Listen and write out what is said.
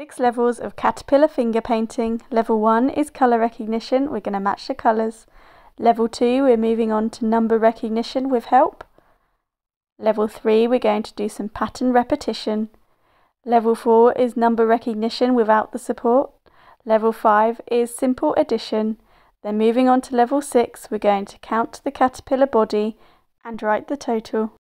Six levels of caterpillar finger painting. Level one is colour recognition. We're going to match the colours. Level two, we're moving on to number recognition with help. Level three, we're going to do some pattern repetition. Level four is number recognition without the support. Level five is simple addition. Then moving on to level six, we're going to count the caterpillar body and write the total.